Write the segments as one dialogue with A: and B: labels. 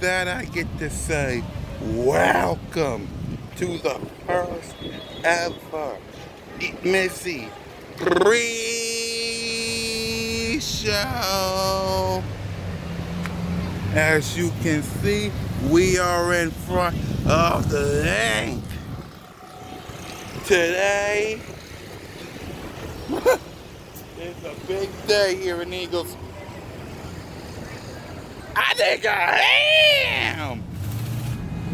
A: glad I get to say welcome to the first ever Mizzy pre-show. As you can see, we are in front of the Linc. Today, it's a big day here in Eagles. I think I am.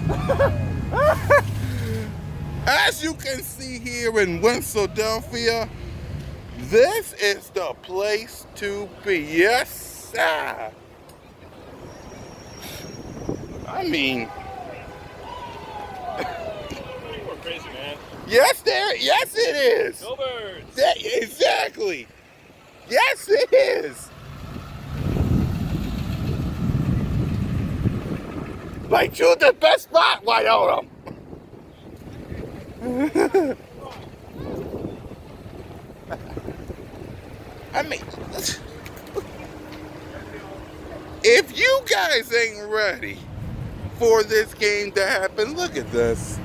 A: As you can see here in Philadelphia, this is the place to be. Yes, sir. I mean,
B: crazy, man.
A: yes, there. Yes, it is.
B: Go birds.
A: That, exactly. Yes, it is. Like, choose the best spot. Why don't I mean, if you guys ain't ready for this game to happen, look at this.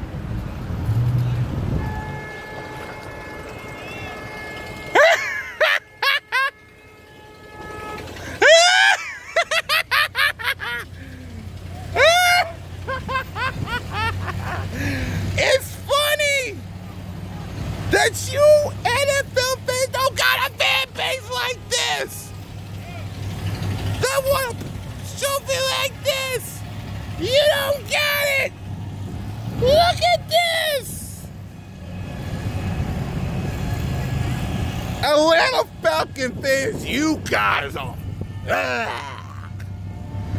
A: That you NFL fans don't got a fan base like this. That want trophy like this. You don't got it. Look at this. Atlanta Falcon fans, you guys are.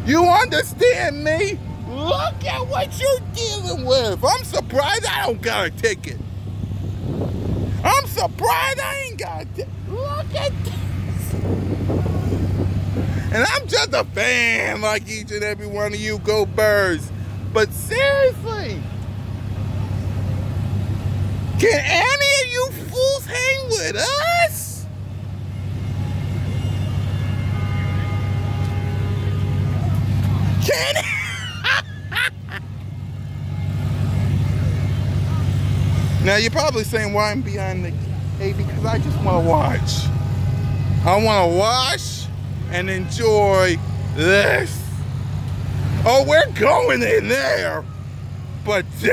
A: You understand me? Look at what you're dealing with. I'm surprised I don't got a ticket. I'm surprised I ain't got ticket. Look at this. And I'm just a fan like each and every one of you go birds. But seriously, can any of you fools hang with us? Can Now you're probably saying why I'm behind the hey because I just want to watch. I want to watch and enjoy this. Oh, we're going in there, but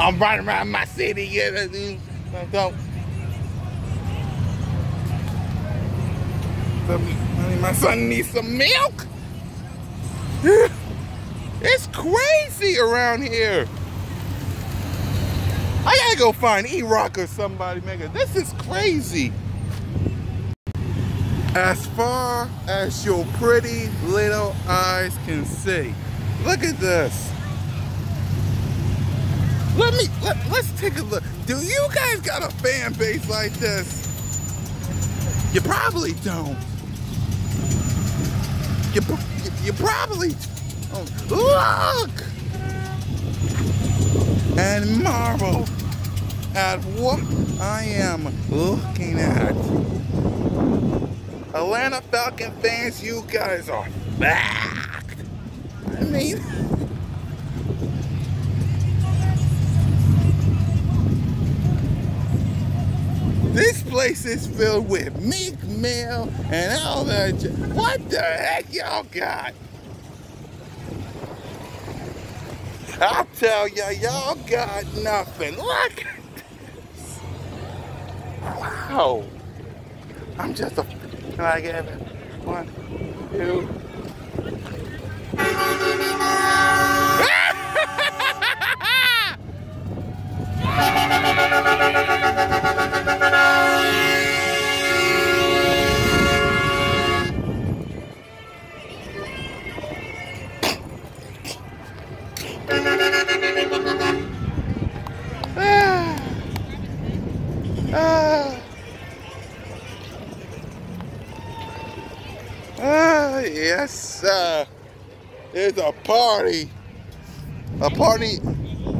A: I'm running around my city. Yeah, don't. My son needs some milk. It's crazy around here. I gotta go find E-Rock or somebody, nigga. This is crazy. As far as your pretty little eyes can see. Look at this. Let me, let, let's take a look. Do you guys got a fan base like this? You probably don't. You, you, you probably oh, look and marvel at what I am looking at. Atlanta Falcon fans, you guys are back. I mean, place is filled with Meek Mill and all that. What the heck y'all got? I'll tell ya, y'all got nothing. Look. Wow. I'm just a. Can I get it? One, two. There's a party. A party.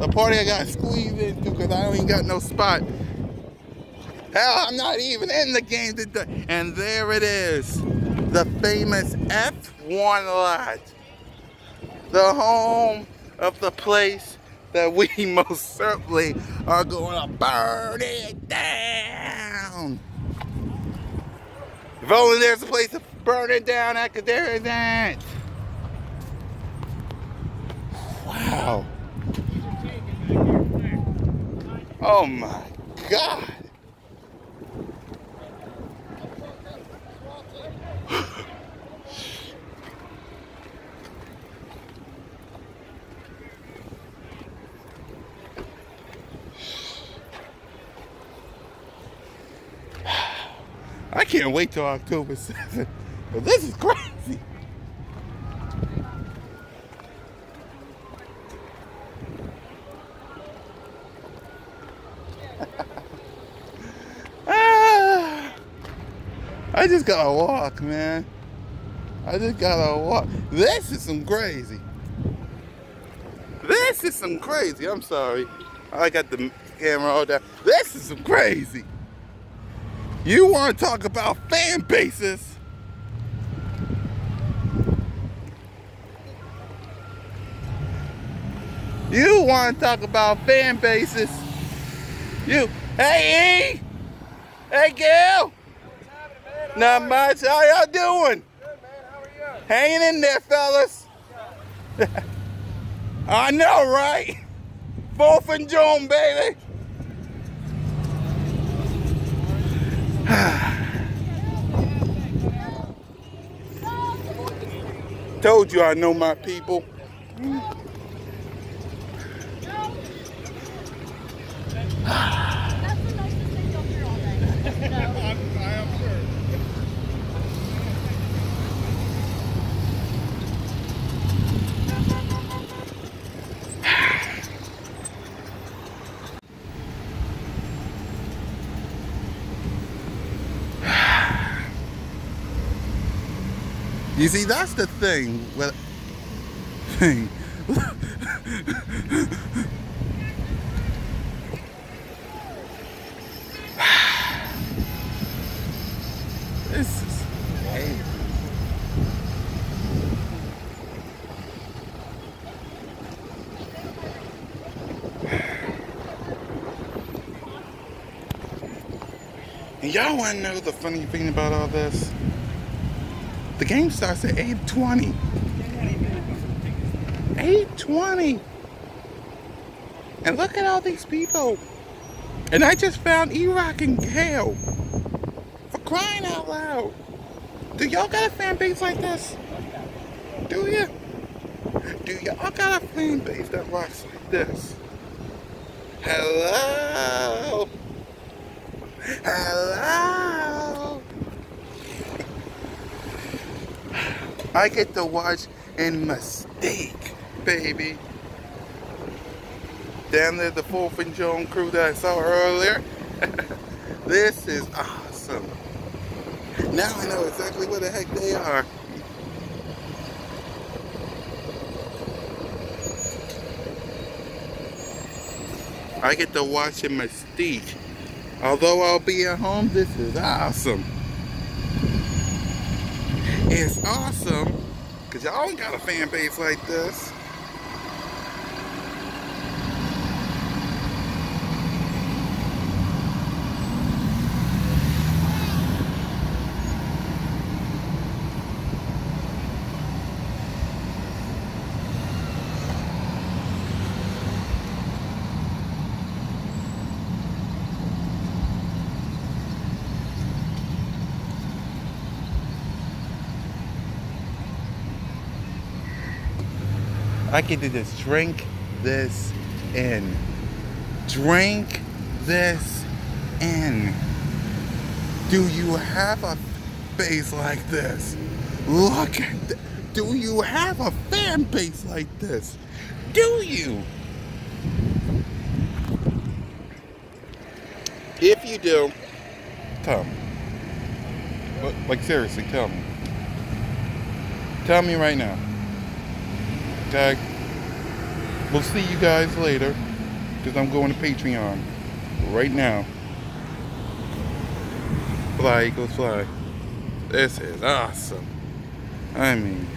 A: A party I got squeezed into because I don't even got no spot. Hell, I'm not even in the game today. And there it is. The famous F1 lot. The home of the place that we most certainly are going to burn it down. If only there's a place to burn it down at, because there isn't. Wow. Oh my God. I can't wait till October 7th. But this is crazy. I just gotta walk, man. I just gotta walk. This is some crazy. This is some crazy. I'm sorry. I got the camera all down. This is some crazy. You want to talk about fan bases? You want to talk about fan bases? You, hey E, hey Gil. Not much. How y'all doing? Good, man. How are you? Hanging in there, fellas. I know, right? Fourth and Joan, baby. Told you I know my people.
C: That's the nicest thing you'll hear all day. No.
B: I am sure.
A: You see, that's the thing with thing. this is hey. And y'all want to know the funny thing about all this? The game starts at 8.20. 8.20. And look at all these people. And I just found E-Rock and Gale. For crying out loud. Do y'all got a fan base like this? Do you? Do y'all got a fan base that rocks like this? Hello? Hello? I get to watch in Mistake, baby. Down there, the Fourth and Joan crew that I saw earlier. this is awesome. Now I know exactly where the heck they are. I get to watch in Mystique. Although I'll be at home, this is awesome. It's awesome because y'all ain't got a fan base like this. I can do this. drink this in. Drink this in. Do you have a base like this? Look at th- Do you have a fan base like this? Do you? If you do, tell me. Like- Like seriously, tell me. Tell me right now. We'll see you guys later because I'm going to Patreon right now. Fly, Eagles, fly. This is awesome. I mean...